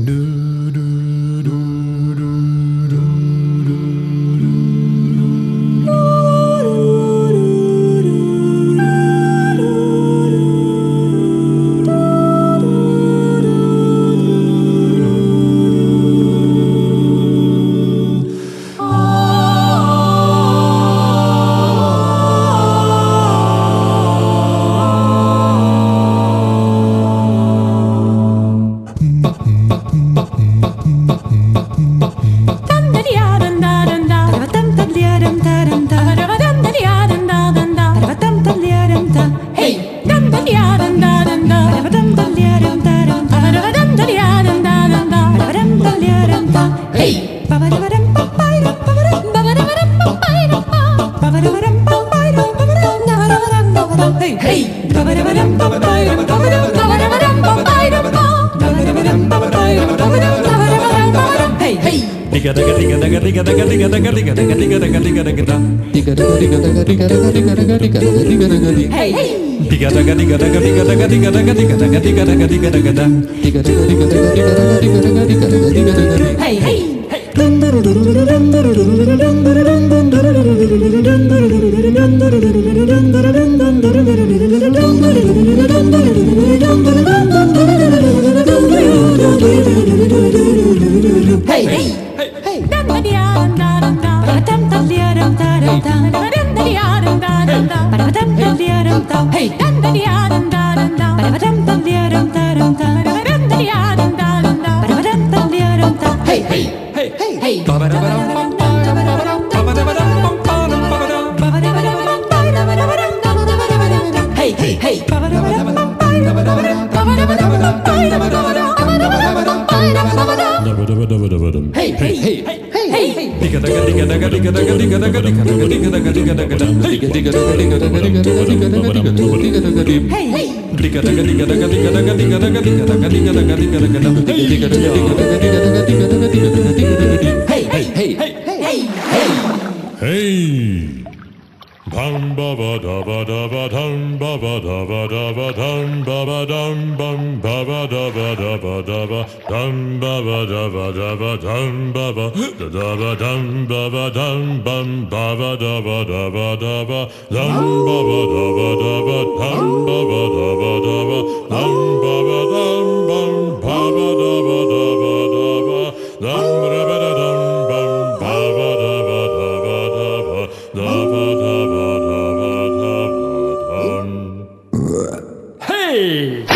New Hey. hey, hey, hey. Hey! hey! Down baba da ba da ba down baba da ba da ba down baba dum bum baba da ba da ba da ba down baba da ba da ba down baba da da ba down baba down bum baba da ba da ba da ba down baba da ba dum ba down baba da ba da ba Hey!